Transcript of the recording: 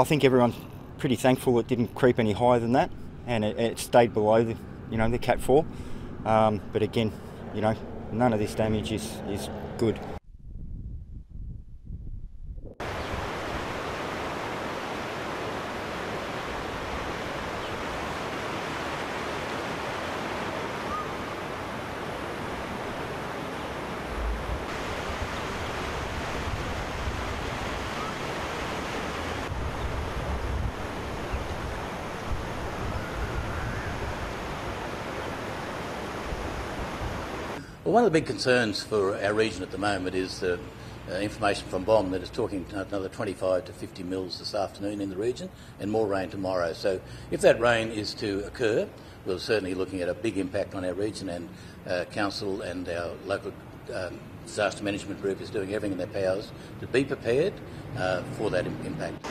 I think everyone's pretty thankful it didn't creep any higher than that, and it, it stayed below the, you know, the Cat Four. Um, but again, you know, none of this damage is is good. Well, one of the big concerns for our region at the moment is the uh, information from BOM that is talking another 25 to 50 mils this afternoon in the region and more rain tomorrow. So if that rain is to occur, we're certainly looking at a big impact on our region and uh, council and our local um, disaster management group is doing everything in their powers to be prepared uh, for that im- impact.